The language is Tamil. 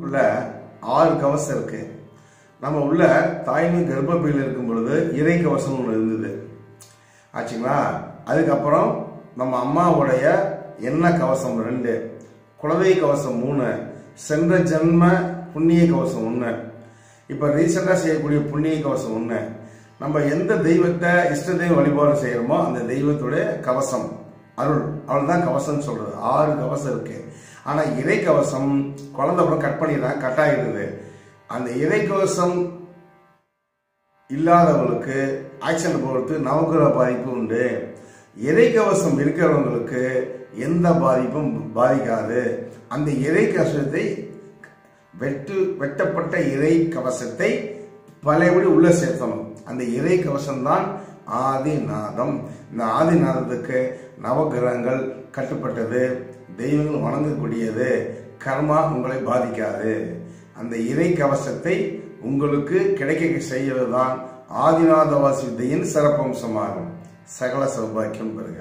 உள்ள ஆறு கவசம் இருக்கு. நம்ம உள்ள தாய்மை கர்ப்பப்பையில் இருக்கும் பொழுது இறை கவசம் ஒன்று இருந்தது. ஆச்சுங்களா? அதுக்கப்புறம் நம்ம அம்மாவுடைய என்ன கவசம் ரெண்டு குலவை கவசம் மூணு சென்ற ஜென்ம புண்ணிய கவசம் ஒன்று இப்போ ரீசெண்டாக செய்யக்கூடிய புண்ணிய கவசம் ஒன்று நம்ம எந்த தெய்வத்தை இஷ்ட தெய்வம் வழிபாடு செய்கிறோமோ அந்த தெய்வத்துடைய கவசம். அருள். அவள் தான் கவசம்னு சொல்றது. ஆறு கவசம் இருக்கு. ஆனா இறை கவசம் குழந்தை அப்புறம் கட் பண்ணிடுறாங்க கட் ஆகிடுது அந்த இறை கவசம் இல்லாதவங்களுக்கு ஆக்ஷன் போகிறது நவகிரக பாதிப்பு உண்டு. இறை கவசம் இருக்கிறவங்களுக்கு எந்த பாதிப்பும் பாதிக்காது. அந்த இறை கவசத்தை வெட்டு வெட்டப்பட்ட இறை கவசத்தை பழையபடி உள்ள சேர்த்தணும். அந்த இறை கவசம் தான் ஆதிநாதம். இந்த ஆதிநாதத்துக்கு நவகிரகங்கள் கட்டுப்பட்டது. தெய்வங்கள் வணங்கக்கூடியது. கர்மா உங்களை பாதிக்காது. அந்த இறை கவசத்தை உங்களுக்கு கிடைக்க செய்வதுதான் ஆதிநாத வாசி வித்தையின் சிறப்பம்சமாகும். சகல சௌபாக்கியம் பெறுக.